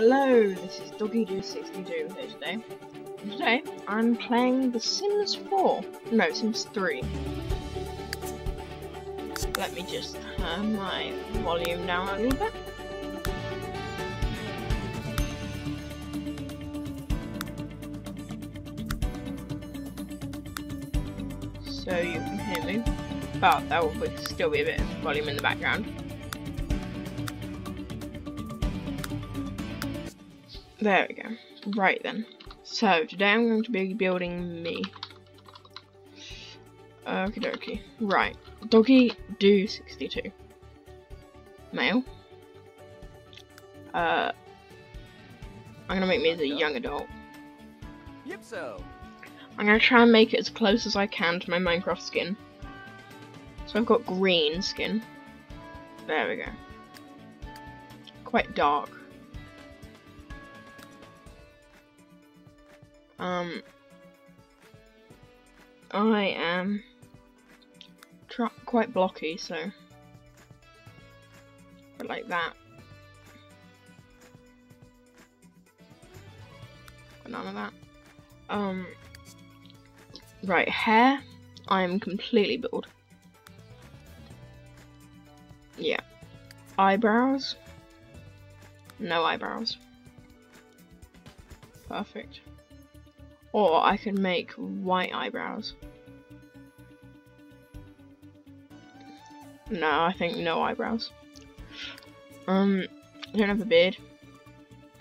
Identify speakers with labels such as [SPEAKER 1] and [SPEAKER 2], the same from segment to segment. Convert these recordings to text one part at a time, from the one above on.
[SPEAKER 1] Hello, this is DoggyDo62 here today. And today, I'm playing The Sims 4. No, Sims 3. Let me just turn my volume down a little bit. So you can hear me, but there will still be a bit of volume in the background. There we go. Right then. So, today I'm going to be building me. Okie dokie. Right. Doggy do 62. Male. Uh, I'm gonna make me as a young adult.
[SPEAKER 2] Yep, so.
[SPEAKER 1] I'm gonna try and make it as close as I can to my Minecraft skin. So I've got green skin. There we go. Quite dark. Um, I am quite blocky, so but like that. Got none of that. Um, right, hair. I am completely bald. Yeah. Eyebrows. No eyebrows. Perfect. Or I can make white eyebrows. No, I think no eyebrows. Um, don't have a beard.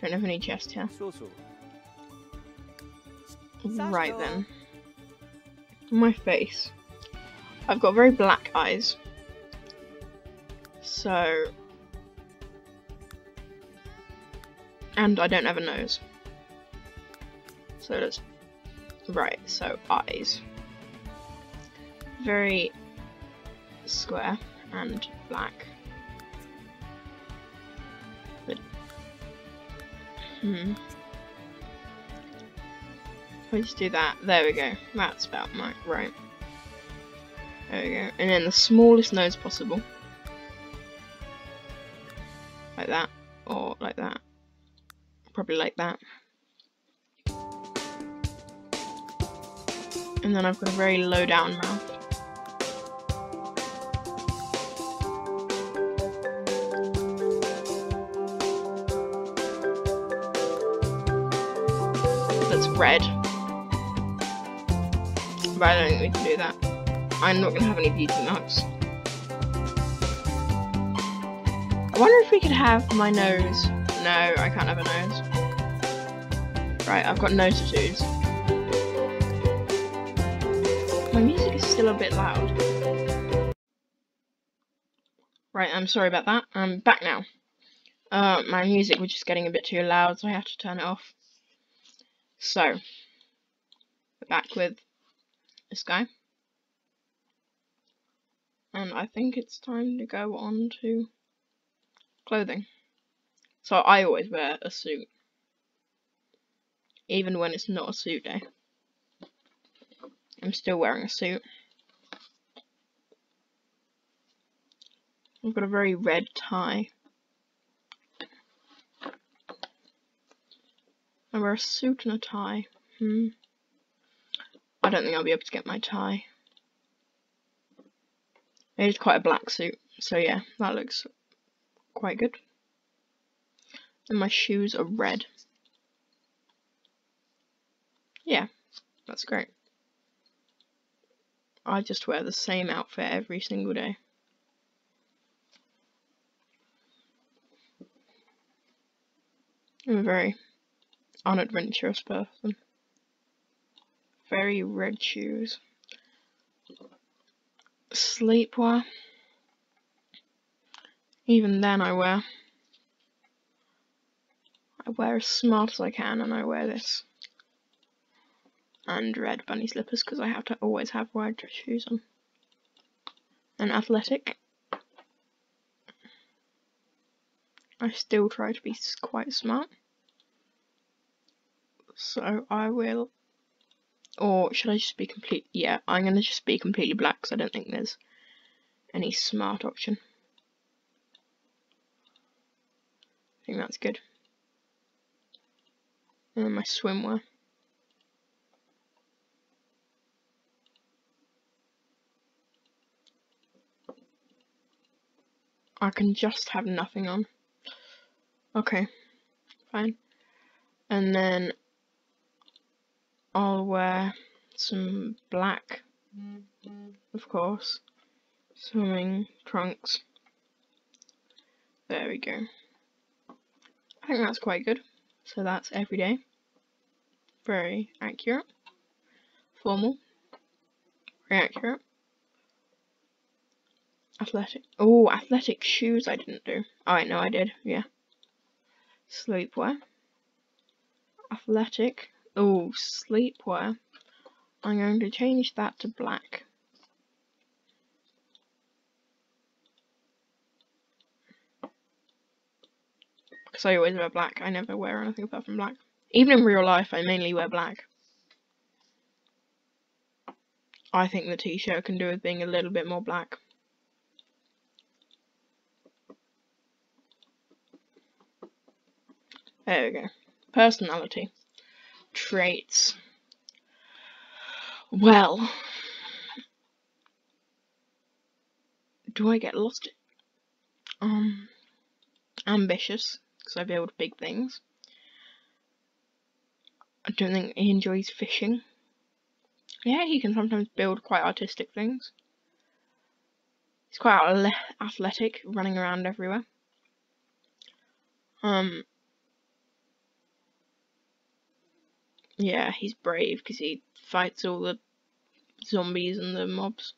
[SPEAKER 1] Don't have any chest hair. Right then. My face. I've got very black eyes. So... And I don't have a nose. So let's Right, so eyes. Very square and black. But, hmm. Let's do that. There we go. That's about my right. There we go. And then the smallest nose possible. Like that. Or like that. Probably like that. And then I've got a very low down mouth. That's red. But I don't think we can do that. I'm not going to have any beauty marks. I wonder if we could have my nose. No, I can't have a nose. Right, I've got no tattoos. My music is still a bit loud. Right, I'm sorry about that. I'm back now. Uh, my music was just getting a bit too loud, so I have to turn it off. So, back with this guy. And I think it's time to go on to clothing. So I always wear a suit. Even when it's not a suit day. I'm still wearing a suit. I've got a very red tie. I wear a suit and a tie. Hmm. I don't think I'll be able to get my tie. It is quite a black suit, so yeah, that looks quite good. And my shoes are red. Yeah, that's great. I just wear the same outfit every single day. I'm a very unadventurous person. Very red shoes. Sleepwear. Even then I wear I wear as smart as I can and I wear this and red bunny slippers because I have to always have dress shoes on. And athletic. I still try to be quite smart. So I will, or should I just be complete, yeah, I'm going to just be completely black because I don't think there's any smart option. I think that's good. And my swimwear. I can just have nothing on. Okay, fine. And then I'll wear some black, of course, swimming trunks. There we go. I think that's quite good. So that's every day. Very accurate. Formal. Very accurate. Athletic. Oh, athletic shoes I didn't do. Oh, wait, no, I did. Yeah. Sleepwear. Athletic. Oh, sleepwear. I'm going to change that to black. Because I always wear black. I never wear anything apart from black. Even in real life, I mainly wear black. I think the t-shirt can do with being a little bit more black. There we go. Personality. Traits. Well. Do I get lost? Um. Ambitious, because I build big things. I don't think he enjoys fishing. Yeah, he can sometimes build quite artistic things. He's quite athletic, running around everywhere. Um, Yeah, he's brave because he fights all the zombies and the mobs.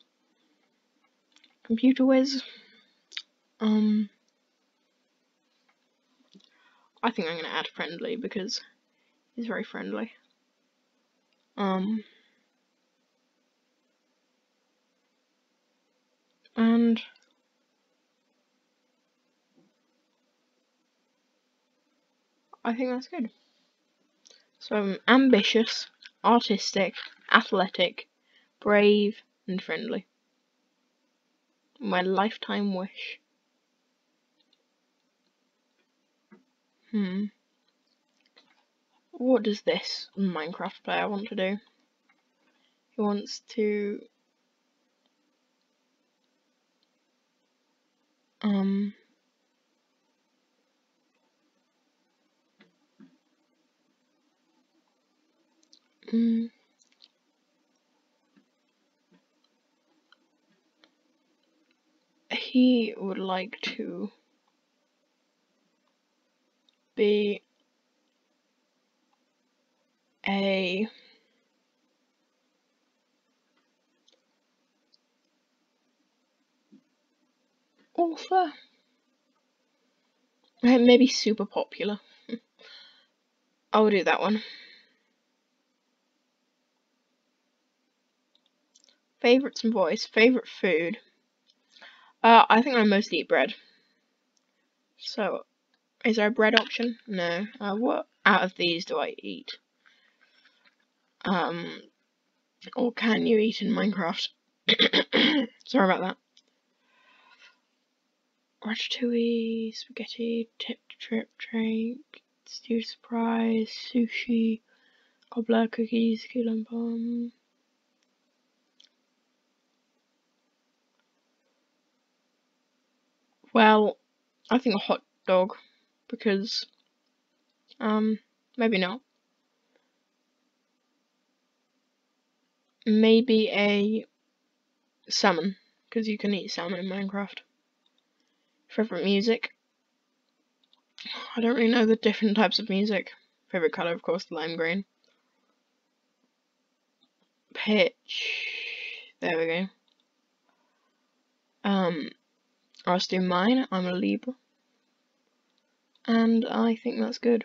[SPEAKER 1] Computer whiz. Um, I think I'm gonna add friendly because he's very friendly. Um, and I think that's good. I'm ambitious, artistic, athletic, brave, and friendly. My lifetime wish. Hmm. What does this Minecraft player want to do? He wants to um Mm. He would like to be a author. Maybe super popular. I'll do that one. Favorites and voice. Favorite food. Uh, I think I mostly eat bread. So, is there a bread option? No. Uh, what out of these do I eat? Um, or can you eat in Minecraft? Sorry about that. Ratatouille, spaghetti, tip, trip, drink, Stu Surprise, sushi, cobbler, cookies, key bomb. Well, I think a hot dog because um maybe not. Maybe a salmon because you can eat salmon in Minecraft. Favorite music? I don't really know the different types of music. Favorite color, of course, lime green. Pitch. There we go. Um, I'll do mine. I'm a Libra. And I think that's good.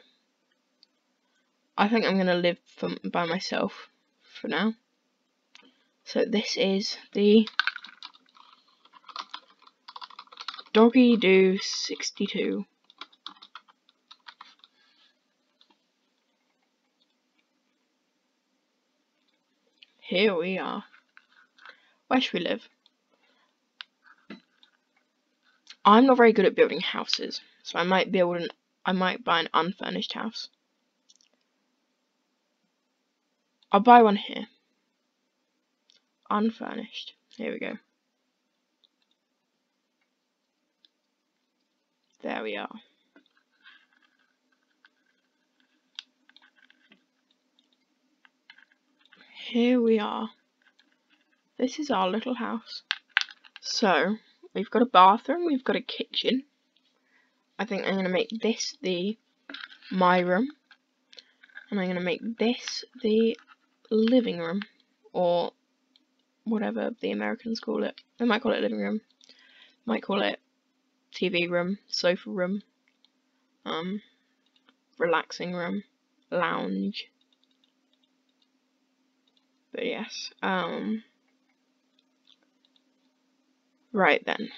[SPEAKER 1] I think I'm going to live by myself for now. So this is the Doggy Do 62. Here we are. Where should we live? I'm not very good at building houses, so I might build an I might buy an unfurnished house. I'll buy one here. Unfurnished. Here we go. There we are. Here we are. This is our little house. So, we've got a bathroom, we've got a kitchen. I think I'm going to make this the my room. And I'm going to make this the living room. Or whatever the Americans call it. They might call it living room. Might call it TV room, sofa room, um, relaxing room, lounge. But yes, um, right then.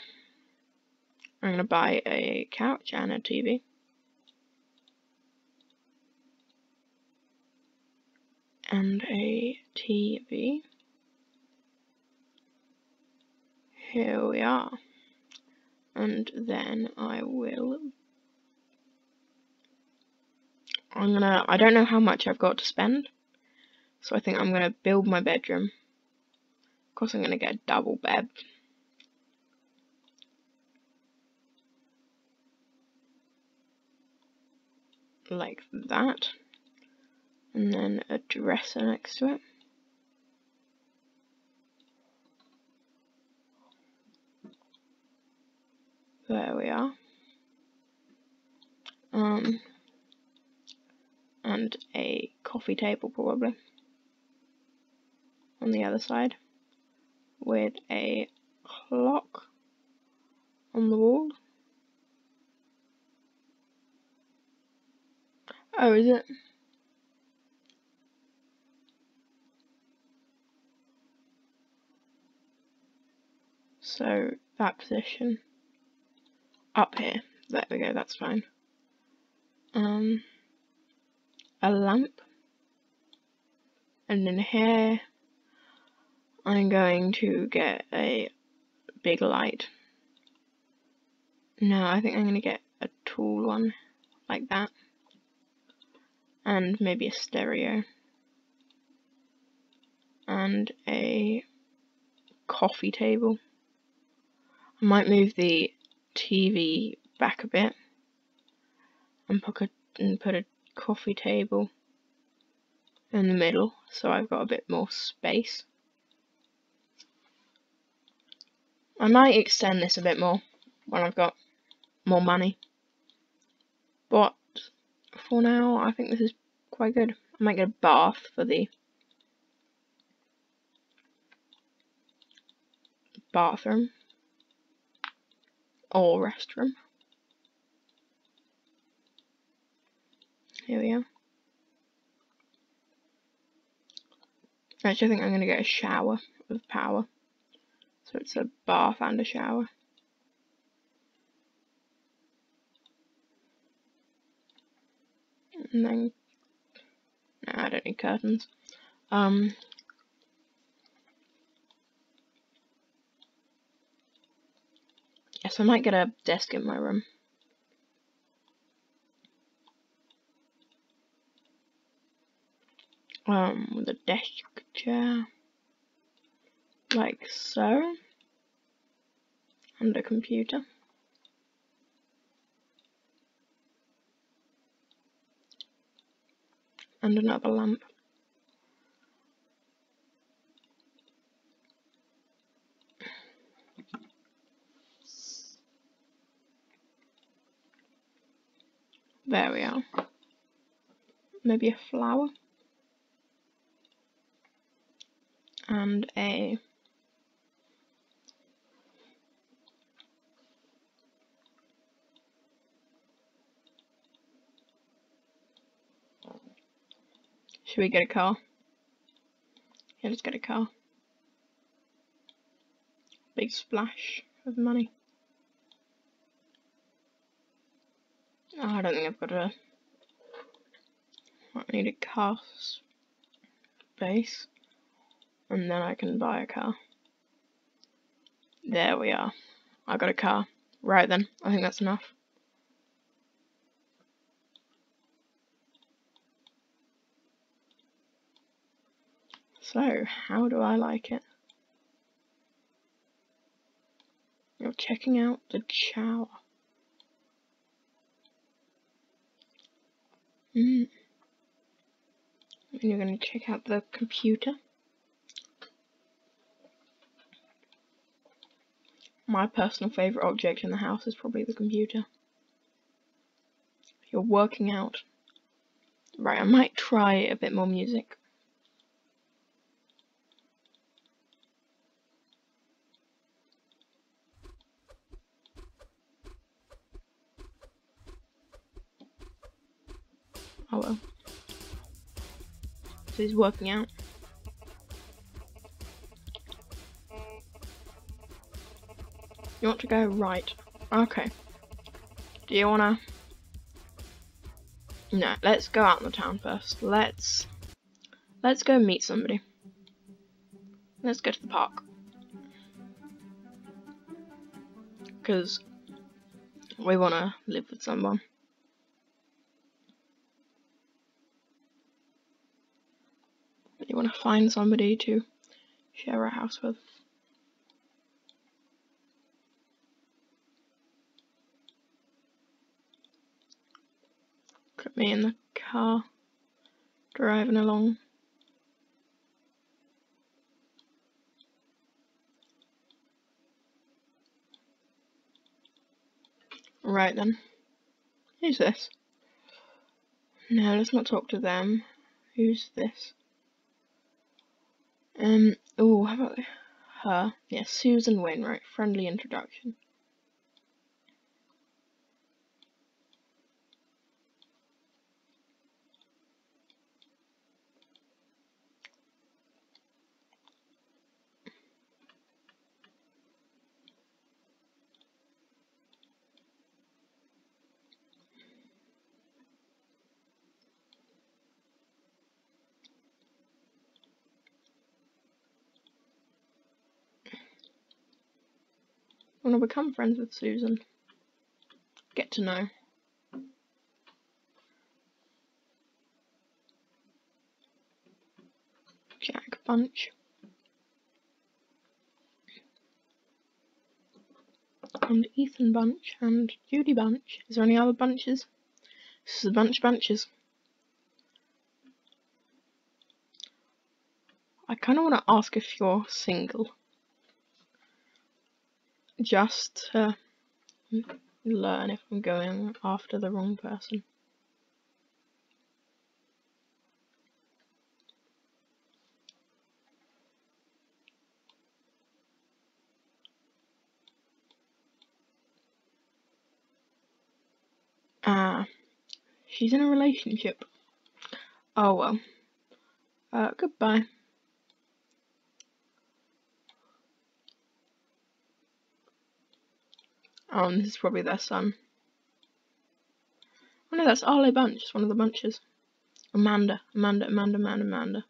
[SPEAKER 1] I'm gonna buy a couch and a TV. And a TV. Here we are. And then I will I'm gonna I don't know how much I've got to spend. So I think I'm gonna build my bedroom. Of course I'm gonna get a double bed. Like that. And then a dresser next to it. There we are. Um, and a coffee table probably on the other side with a clock on the wall. Oh, is it? So that position up here. There we go, that's fine. Um, a lamp. And then here, I'm going to get a big light. No, I think I'm going to get a tall one, like that. And maybe a stereo. And a coffee table. I might move the TV back a bit and put a, and put a coffee table in the middle so I've got a bit more space. I might extend this a bit more when I've got more money. But for now, I think this is quite good. I might get a bath for the bathroom or restroom. Here we are. Actually, I think I'm going to get a shower with power. So it's a bath and a shower. And then, no, I don't need curtains. Um, Yes, I might get a desk in my room. Um, with a desk chair. Like so. And a computer. And another lamp. There we are. Maybe a flower. And a Should we get a car? Yeah, let's get a car. Big splash of money. Oh, I don't think I've got a. I need a car space, and then I can buy a car. There we are. I got a car. Right then, I think that's enough. So, how do I like it? You're checking out the shower. Mm. And you're going to check out the computer. My personal favourite object in the house is probably the computer. If You're working out. Right, I might try a bit more music. So he's working out. You want to go right. Okay. Do you wanna... No, let's go out in the town first. Let's... Let's go meet somebody. Let's go to the park. Because we want to live with someone. You want to find somebody to share a house with. Put me in the car, driving along. Right then. Who's this? No, let's not talk to them. Who's this? Um, oh, how about her? Yeah, Susan Wainwright. Friendly introduction. Want to become friends with Susan. Get to know. Jack Bunch. And Ethan Bunch and Judy Bunch. Is there any other bunches? This is a bunch of bunches. I kind of want to ask if you're single just to learn if I'm going after the wrong person. Ah, uh, she's in a relationship. Oh well. Uh, goodbye. Oh, and this is probably their son. Oh no, that's Arlo Bunch, it's one of the bunches. Amanda, Amanda, Amanda, Amanda, Amanda.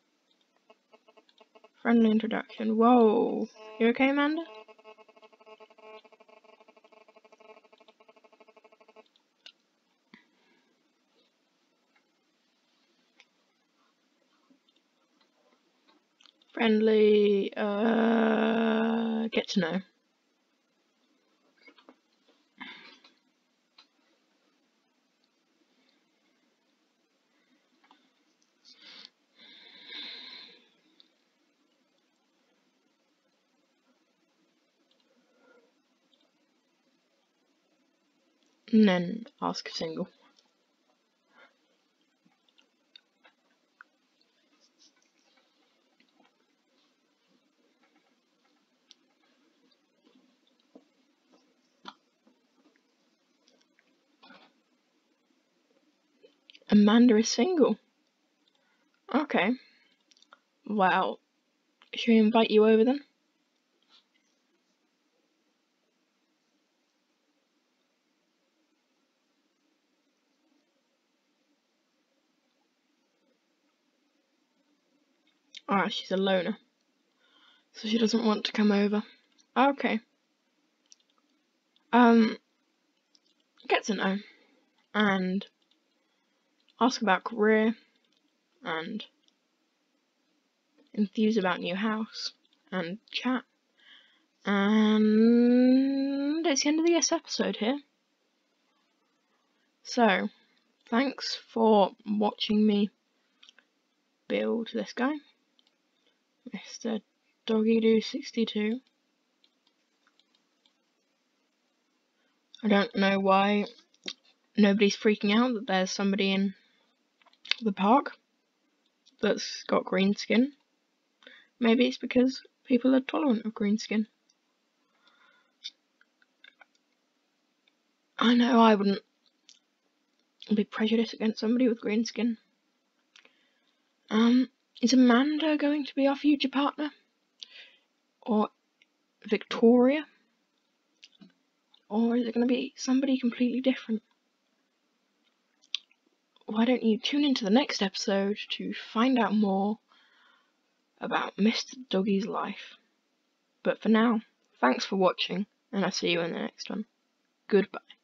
[SPEAKER 1] Friendly introduction. Whoa. You okay, Amanda? Friendly, uh, get to know. And then ask a single. Amanda is single. Okay. Well, should we invite you over then? She's a loner. So she doesn't want to come over. Okay. Um, get to know. And ask about career. And enthuse about new house and chat. And it's the end of this episode here. So, thanks for watching me build this guy. Mr. Doggy Do 62. I don't know why nobody's freaking out that there's somebody in the park that's got green skin. Maybe it's because people are tolerant of green skin. I know I wouldn't be prejudiced against somebody with green skin. Um, is Amanda going to be our future partner? Or Victoria? Or is it going to be somebody completely different? Why don't you tune into the next episode to find out more about Mr. Doggy's life? But for now, thanks for watching, and I'll see you in the next one. Goodbye.